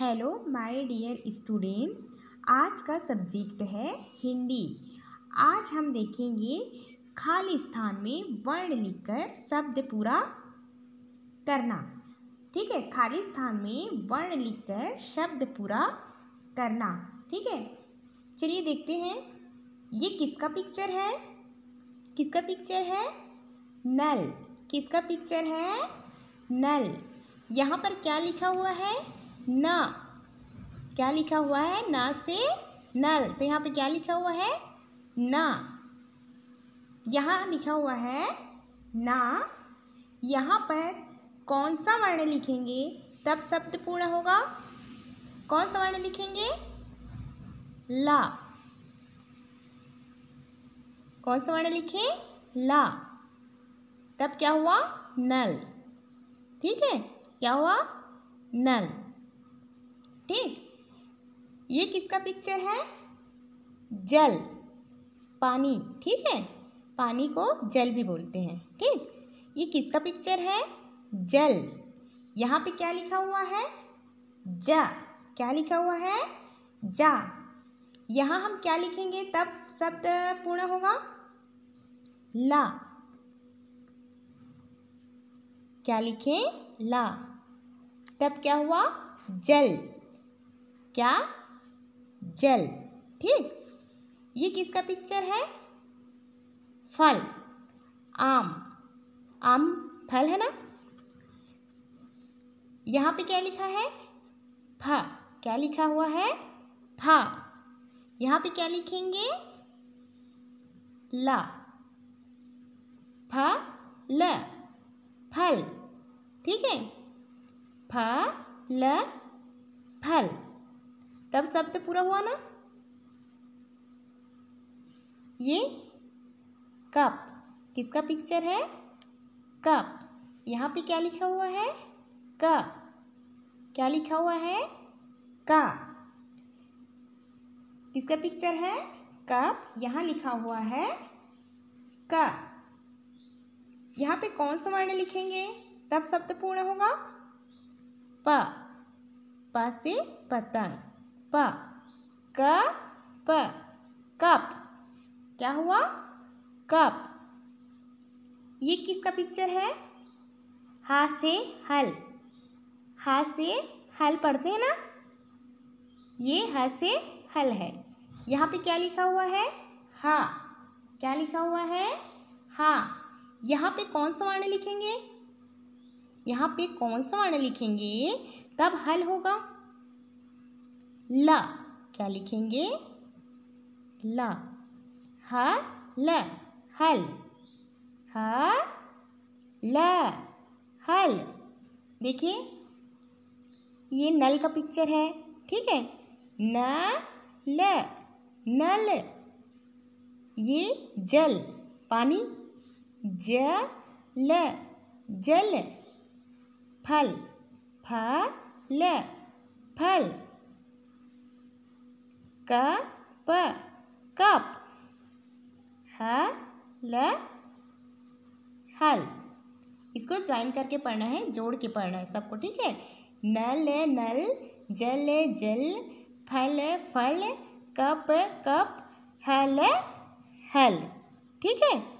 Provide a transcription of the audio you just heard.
Hello my dear student आज का subject है हिंदी। आज हम देखेंगे खाली स्थान में वर्ण लिखकर शब्द पूरा करना। ठीक है? खाली स्थान में वर्ण लिखकर शब्द पूरा करना। ठीक है? चलिए देखते हैं। ये किसका पिक्चर है? किसका पिक्चर है? नल। किसका पिक्चर है? नल। यहाँ पर क्या लिखा हुआ है? न। क्या लिखा हुआ है? न से नल। तो यहाँ पे क्या लिखा हुआ है? न। यहाँ लिखा हुआ है ना। यहाँ पर कौन सा वर्ण लिखेंगे? तब शब्द पूर्ण होगा। कौन सा वर्ण लिखेंगे? ला। कौन सा वर्ण लिखे? ला। तब क्या हुआ? नल। ठीक है? क्या हुआ? नल। ठीक? ये किसका पिक्चर है? जल। पानी। ठीक है? पानी को जल भी बोलते हैं। ठीक? ये किसका पिक्चर है? जल। यहाँ पे क्या लिखा हुआ है? जा। क्या लिखा हुआ है? जा। यहाँ हम क्या लिखेंगे? तब शब्द पूर्ण होगा। ला। क्या लिखें? ला। तब क्या हुआ? जल। क्या? जल। ठीक? ये किसका पिक्चर है? फल। आम। आम फल, है ना? यहाँ पे क्या लिखा है? फ। क्या लिखा हुआ है? फ। यहाँ पे क्या लिखेंगे? ला। फ। ल। फल। ठीक है? फ। ल। फल। तब शब्द पूरा हुआ ना? ये कप। किसका पिक्चर है? कप। यहाँ पे क्या लिखा हुआ है? क। क्या लिखा हुआ है? का। किसका पिक्चर है? कप। यहाँ लिखा हुआ है का। यहाँ पे कौन सा वर्ण लिखेंगे? तब शब्द पूर्ण होगा। प। प से पतंग। प, क, प, कप। क्या हुआ? कप। ये किसका पिक्चर है? हा से हल। हा से हल पढ़ते हैं ना? ये हा से हल है। यहाँ पे क्या लिखा हुआ है? हा। क्या लिखा हुआ है? हा। यहाँ पे कौन सा वर्ण लिखेंगे? यहाँ पे कौन सा वर्ण लिखेंगे? तब हल होगा। ला, क्या लिखेंगे? ला। ह ल हल ह ल हल। देखिए, ये नल का पिक्चर है, ठीक है? न ल नल। ये जल, पानी। ज ल जल। फल फ ल फल। कप ह, ल, हल। इसको ज्वाइन करके पढ़ना है, जोड़ के पढ़ना है सबको, ठीक है? नल नल, जल जल, फल फल, कप कप, हल हल, ठीक है?